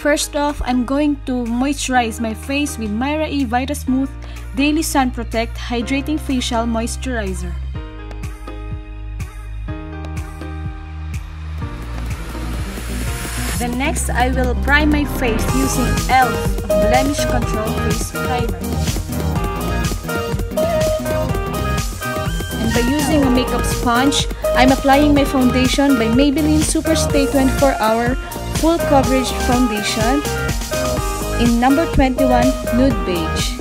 First off, I'm going to moisturize my face with Myra E Vita Smooth Daily Sun Protect Hydrating Facial Moisturizer. Then next, I will prime my face using e.l.f. Blemish Control Face Primer. And by using a makeup sponge, I'm applying my foundation by Maybelline Superstay 24 Hour Full Coverage Foundation in number 21 Nude Beige.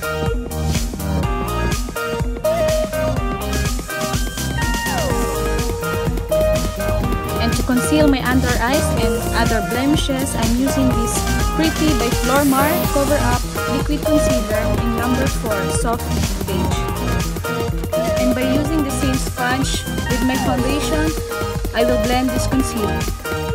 And to conceal my under eyes and other blemishes, I'm using this Pretty by Flormar Cover Up Liquid Concealer in number 4 Soft Beige. And by using the same sponge with my foundation, I will blend this concealer.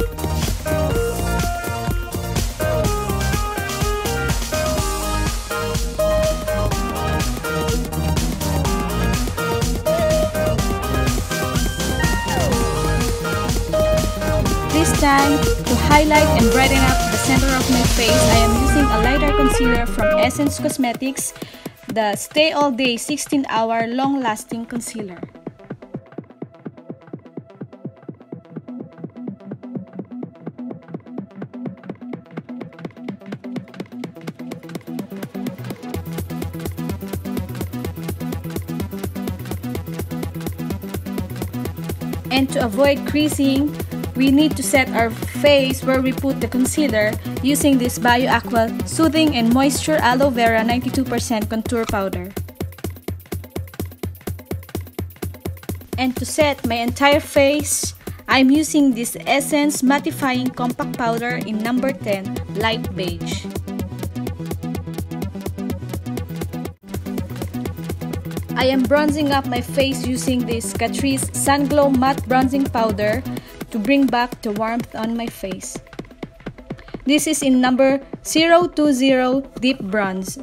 Time, to highlight and brighten up the center of my face, I am using a lighter concealer from Essence Cosmetics, the Stay All Day 16 Hour Long Lasting Concealer. And to avoid creasing, we need to set our face where we put the concealer using this BioAqua Soothing and Moisture Aloe Vera 92% Contour Powder. And to set my entire face, I'm using this Essence Mattifying Compact Powder in number 10, Light Beige. I am bronzing up my face using this Catrice Sun Glow Matte Bronzing Powder to bring back the warmth on my face. This is in number 020 Deep Bronze.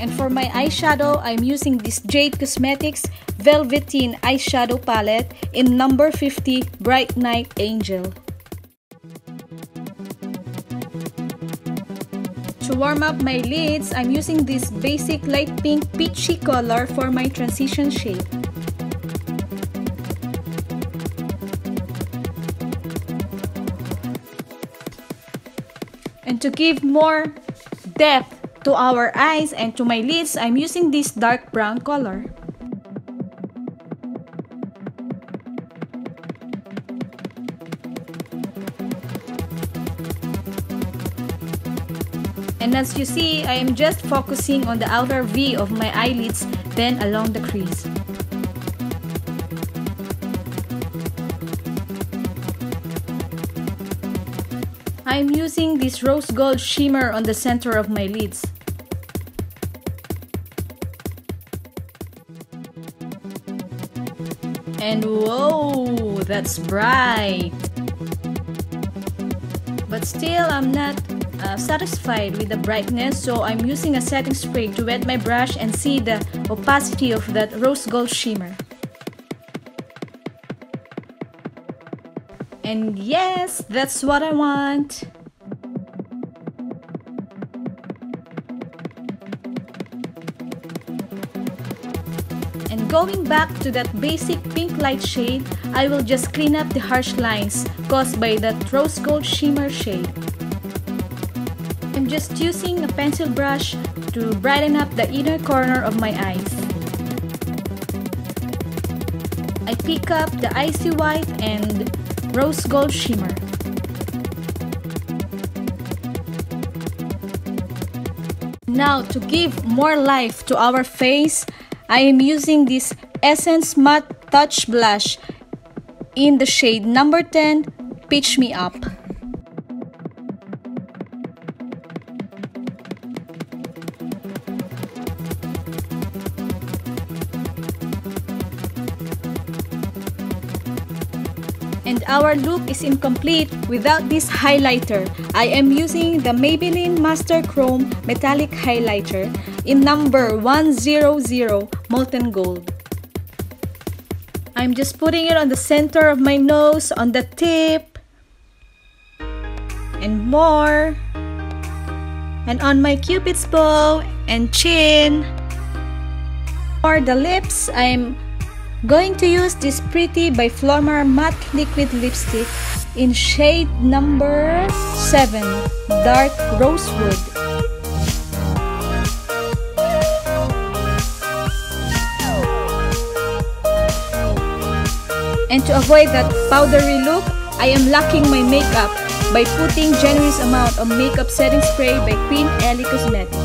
And for my eyeshadow, I'm using this Jade Cosmetics Velveteen Eyeshadow Palette in number 50 Bright Night Angel. To warm up my lids, I'm using this basic light pink peachy color for my transition shade. And to give more depth to our eyes and to my lids, I'm using this dark brown color. And as you see, I am just focusing on the outer V of my eyelids, then along the crease. I'm using this rose gold shimmer on the center of my lids. And whoa, that's bright! But still, I'm not uh, satisfied with the brightness, so I'm using a setting spray to wet my brush and see the opacity of that rose gold shimmer. And yes, that's what I want! Going back to that basic pink light shade, I will just clean up the harsh lines caused by that rose gold shimmer shade. I'm just using a pencil brush to brighten up the inner corner of my eyes. I pick up the icy white and rose gold shimmer. Now, to give more life to our face, I am using this Essence Matte Touch Blush in the shade number 10, Pitch Me Up. And our look is incomplete without this highlighter. I am using the Maybelline Master Chrome Metallic Highlighter in number 100 Molten Gold. I'm just putting it on the center of my nose, on the tip, and more, and on my cupid's bow and chin. For the lips, I'm going to use this Pretty by Flormar Matte Liquid Lipstick in shade number 7, Dark Rosewood. And to avoid that powdery look, I am locking my makeup by putting generous amount of makeup setting spray by Queen Ellie Cosmetics.